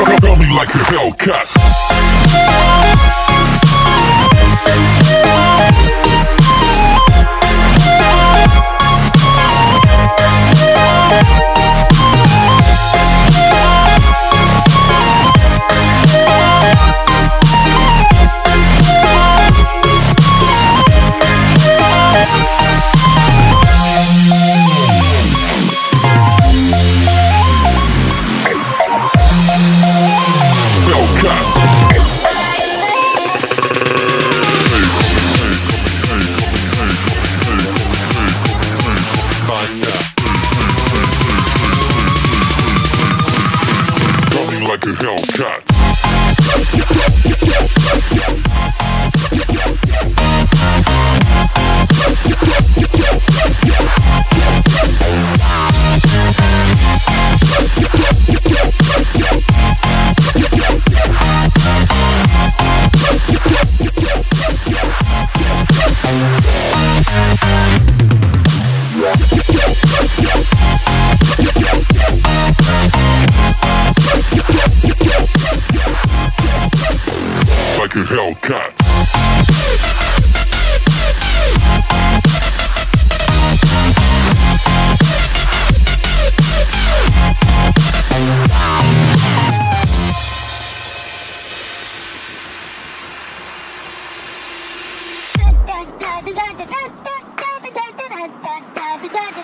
Gummy like a Hellcat. Hellcat. Like a Hellcat.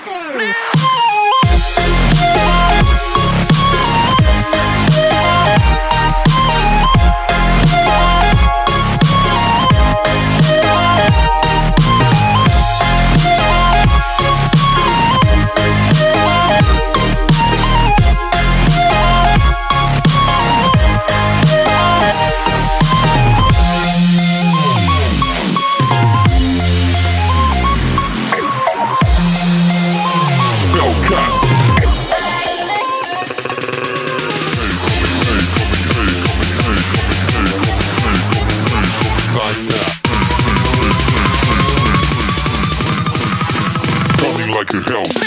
Coming Mm, mm, mm, like a Hellcat.